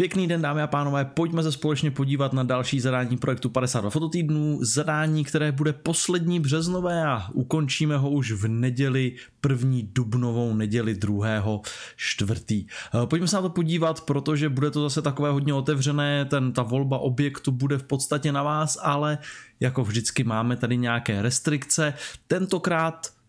Pěkný den dámy a pánové, pojďme se společně podívat na další zadání projektu 52 fototýdnů, zadání, které bude poslední březnové a ukončíme ho už v neděli, první dubnovou neděli druhého čtvrtý. Eh, pojďme se na to podívat, protože bude to zase takové hodně otevřené, ten, ta volba objektu bude v podstatě na vás, ale jako vždycky máme tady nějaké restrikce. Tentokrát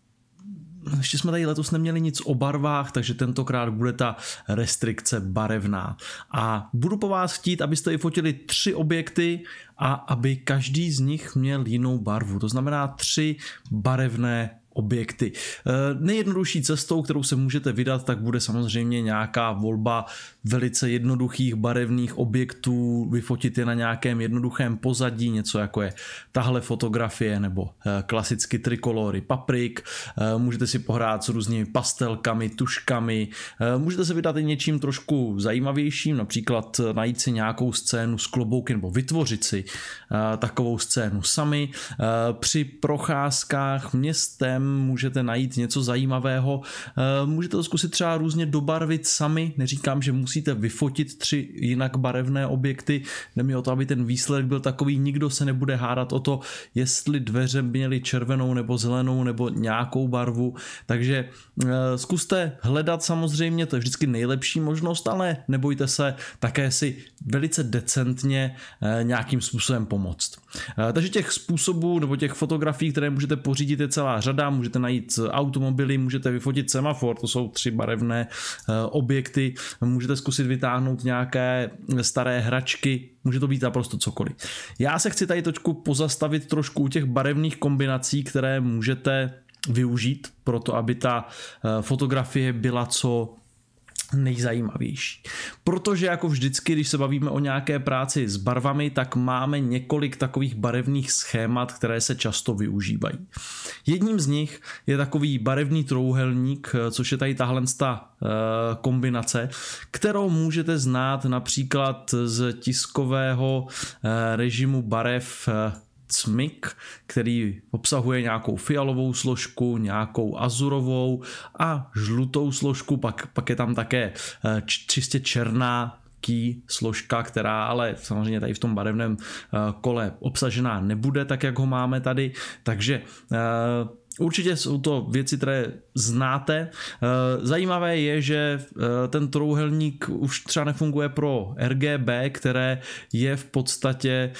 ještě jsme tady letos neměli nic o barvách, takže tentokrát bude ta restrikce barevná. A budu po vás chtít, abyste vyfotili tři objekty a aby každý z nich měl jinou barvu. To znamená tři barevné objekty. Eh, nejjednodušší cestou, kterou se můžete vydat, tak bude samozřejmě nějaká volba velice jednoduchých barevných objektů, vyfotit je na nějakém jednoduchém pozadí, něco jako je tahle fotografie nebo eh, klasicky trikolory paprik. Eh, můžete si pohrát s různými pastelkami, tuškami, můžete se vydat i něčím trošku zajímavějším, například najít si nějakou scénu s klobouky nebo vytvořit si takovou scénu sami. Při procházkách městem můžete najít něco zajímavého. Eh, můžete to zkusit třeba různě dobarvit sami, neříkám, že musíte vyfotit tři jinak barevné objekty, jde o to, aby ten výsledek byl takový, nikdo se nebude hádat o to, jestli dveře měly červenou nebo zelenou nebo nějakou barvu, takže eh, zkuste hledat samozřejmě, to je vždycky nejlepší možnost, ale nebojte se také si velice decentně eh, nějakým způsobem pomoct. Takže těch způsobů nebo těch fotografií, které můžete pořídit je celá řada, můžete najít automobily, můžete vyfotit semafor, to jsou tři barevné eh, objekty, můžete zkusit vytáhnout nějaké staré hračky, může to být naprosto cokoliv. Já se chci tady točku pozastavit trošku u těch barevných kombinací, které můžete využít pro to, aby ta eh, fotografie byla co nejzajímavější. Protože jako vždycky, když se bavíme o nějaké práci s barvami, tak máme několik takových barevných schémat, které se často využívají. Jedním z nich je takový barevný trouhelník, což je tady tahle ta eh, kombinace, kterou můžete znát například z tiskového eh, režimu barev eh, cmik, který obsahuje nějakou fialovou složku, nějakou azurovou a žlutou složku, pak, pak je tam také eh, čistě černá key složka, která ale samozřejmě tady v tom barevném eh, kole obsažená nebude, tak jak ho máme tady, takže eh, Určitě jsou to věci, které znáte. Zajímavé je, že ten trouhelník už třeba nefunguje pro RGB, které je v podstatě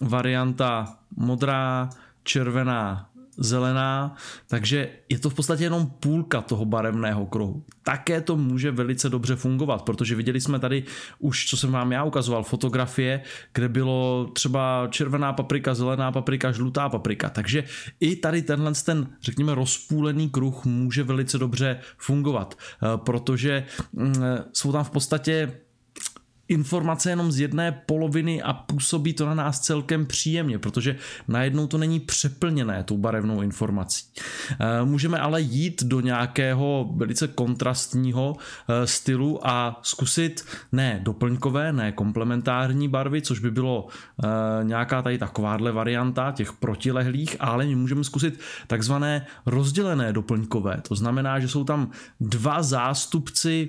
varianta modrá, červená, zelená, takže je to v podstatě jenom půlka toho barevného kruhu. Také to může velice dobře fungovat, protože viděli jsme tady už, co jsem vám já ukazoval, fotografie, kde bylo třeba červená paprika, zelená paprika, žlutá paprika. Takže i tady tenhle ten, řekněme, rozpůlený kruh může velice dobře fungovat, eh, protože mm, jsou tam v podstatě informace jenom z jedné poloviny a působí to na nás celkem příjemně, protože najednou to není přeplněné tou barevnou informací. Eh, můžeme ale jít do nějakého velice kontrastního eh, stylu a zkusit ne doplňkové, ne komplementární barvy, což by bylo eh, nějaká tady takováhle varianta těch protilehlých, ale my můžeme zkusit takzvané rozdělené doplňkové. To znamená, že jsou tam dva zástupci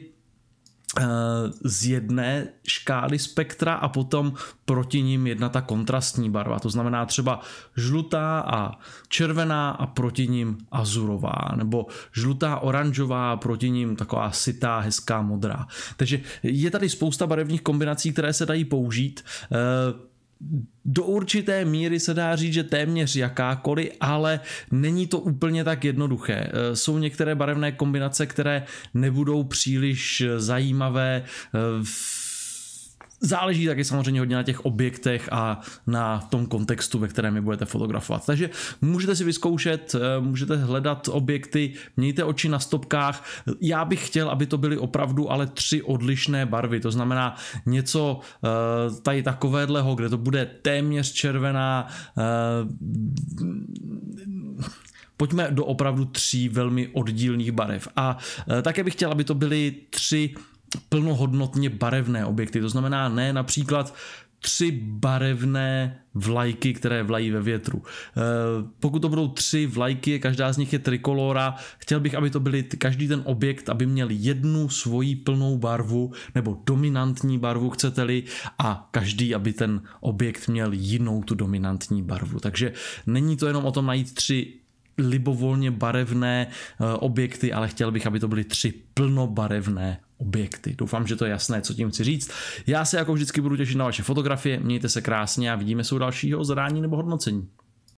z jedné škály spektra a potom proti ním jedna ta kontrastní barva. To znamená třeba žlutá a červená a proti ním azurová, nebo žlutá oranžová a proti ním taková sitá, hezká modrá. Takže je tady spousta barevných kombinací, které se dají použít. Eh, do určité míry se dá říct, že téměř jakákoliv, ale není to úplně tak jednoduché. E, jsou některé barevné kombinace, které nebudou příliš zajímavé v Záleží taky samozřejmě hodně na těch objektech a na tom kontextu, ve kterém je budete fotografovat. Takže můžete si vyzkoušet, eh, můžete hledat objekty, mějte oči na stopkách. Já bych chtěl, aby to byly opravdu ale tři odlišné barvy, to znamená něco eh, tady takovéhleho, kde to bude téměř červená, eh, pojďme do opravdu tří velmi oddílných barev. A také bych chtěl, aby to byly tři plnohodnotně barevné objekty. To znamená ne například tři barevné vlajky, které vlají ve větru. Eh, pokud to budou tři vlajky, každá z nich je trikolora, chtěl bych, aby to byly každý ten objekt, aby měl jednu svoji plnou barvu, nebo dominantní barvu, chcete-li, a každý, aby ten objekt měl jinou tu dominantní barvu. Takže není to jenom o tom najít tři libovolně barevné eh, objekty, ale chtěl bych, aby to byly tři plnobarevné objekty. Doufám, že to je jasné, co tím chci říct. Já se jako vždycky budu těšit na vaše fotografie, mějte se krásně a vidíme se u dalšího zadání nebo hodnocení.